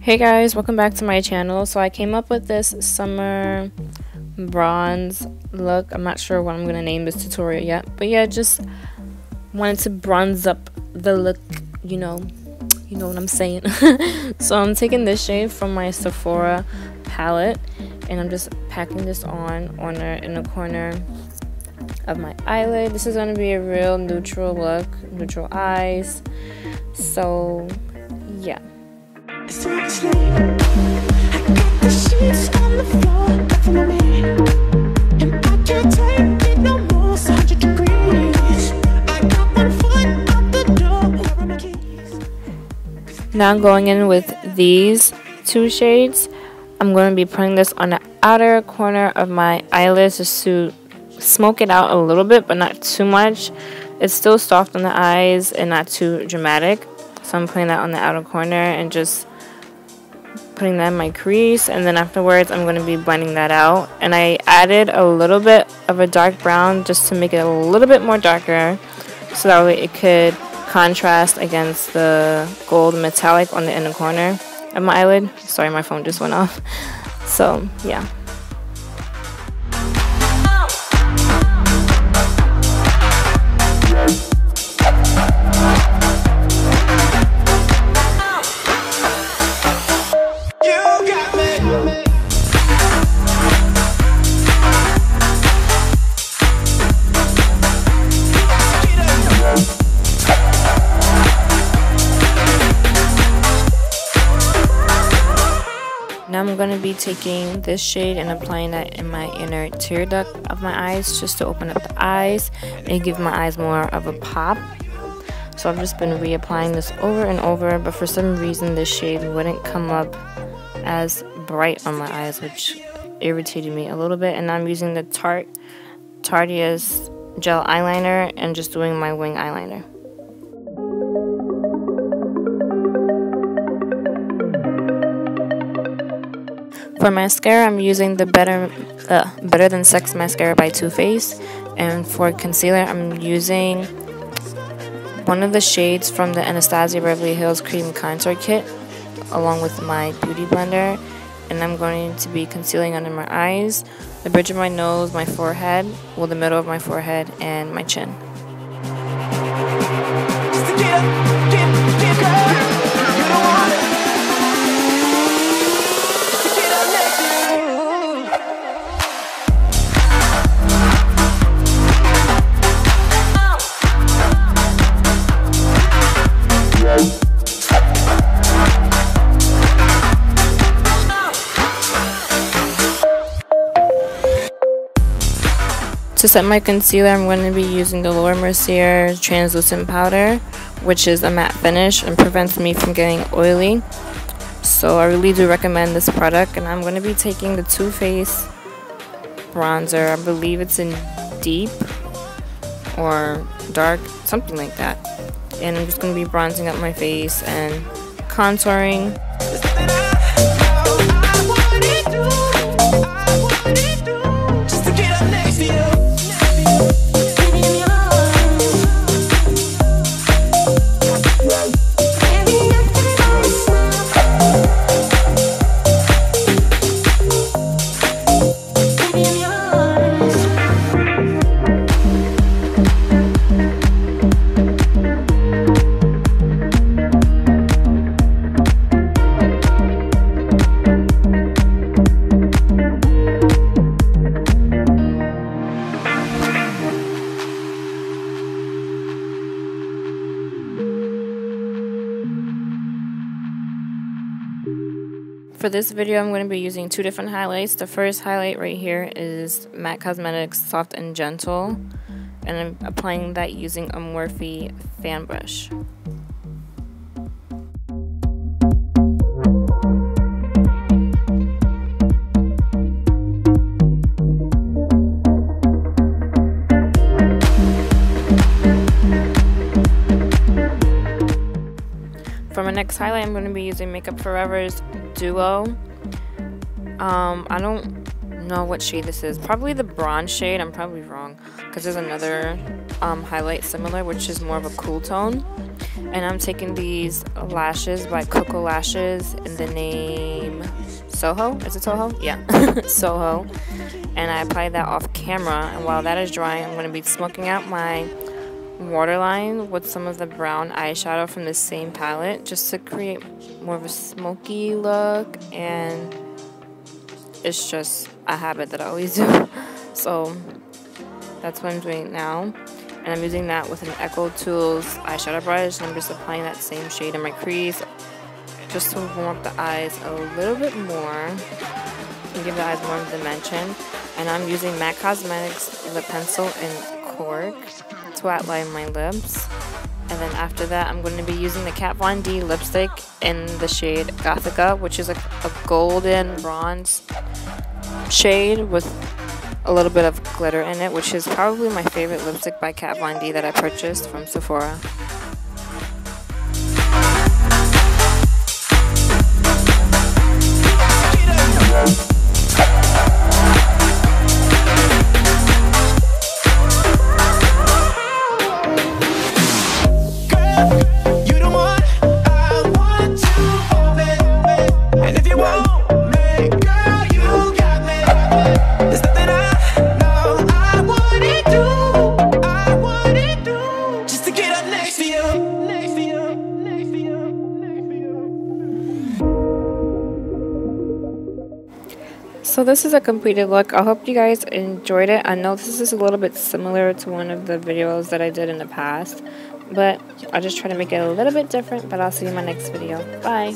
Hey guys, welcome back to my channel. So I came up with this summer bronze look. I'm not sure what I'm going to name this tutorial yet. But yeah, just wanted to bronze up the look, you know, you know what I'm saying. so I'm taking this shade from my Sephora palette and I'm just packing this on on a, in the corner of my eyelid. This is going to be a real neutral look, neutral eyes. So yeah. Now I'm going in with these two shades. I'm going to be putting this on the outer corner of my eyelids just to smoke it out a little bit, but not too much. It's still soft on the eyes and not too dramatic. So I'm putting that on the outer corner and just putting that in my crease and then afterwards I'm going to be blending that out. And I added a little bit of a dark brown just to make it a little bit more darker so that way it could contrast against the gold metallic on the inner corner of my eyelid. Sorry my phone just went off. So yeah going to be taking this shade and applying that in my inner tear duct of my eyes just to open up the eyes and give my eyes more of a pop. So I've just been reapplying this over and over but for some reason this shade wouldn't come up as bright on my eyes which irritated me a little bit and I'm using the Tarte Tarteist gel eyeliner and just doing my wing eyeliner. For mascara, I'm using the Better uh, Better Than Sex mascara by Too Faced, and for concealer, I'm using one of the shades from the Anastasia Beverly Hills Cream Contour Kit, along with my Beauty Blender, and I'm going to be concealing under my eyes, the bridge of my nose, my forehead, well, the middle of my forehead, and my chin. To set my concealer, I'm going to be using the Laura Mercier Translucent Powder, which is a matte finish and prevents me from getting oily. So I really do recommend this product, and I'm going to be taking the Too Faced bronzer. I believe it's in deep or dark, something like that. And I'm just going to be bronzing up my face and contouring. For this video, I'm going to be using two different highlights. The first highlight right here is MAC Cosmetics Soft and Gentle. And I'm applying that using a Morphe fan brush. Next highlight, I'm going to be using Makeup Forever's Duo. Um, I don't know what shade this is. Probably the bronze shade. I'm probably wrong because there's another um, highlight similar, which is more of a cool tone. And I'm taking these lashes by Koko Lashes in the name Soho. Is it Soho? Yeah, Soho. And I apply that off camera. And while that is drying, I'm going to be smoking out my waterline with some of the brown eyeshadow from the same palette just to create more of a smoky look. And it's just a habit that I always do. So that's what I'm doing now. And I'm using that with an EcoTools eyeshadow brush. And I'm just applying that same shade in my crease just to warm up the eyes a little bit more and give the eyes more dimension. And I'm using MAC Cosmetics lip pencil in Cork to outline my lips. And then after that, I'm going to be using the Kat Von D lipstick in the shade Gothica, which is a, a golden bronze shade with a little bit of glitter in it, which is probably my favorite lipstick by Kat Von D that I purchased from Sephora. So this is a completed look. I hope you guys enjoyed it. I know this is a little bit similar to one of the videos that I did in the past, but I'll just try to make it a little bit different, but I'll see you in my next video. Bye!